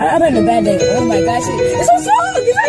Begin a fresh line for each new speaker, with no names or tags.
I'm having a bad day. Oh my gosh. It's so strong.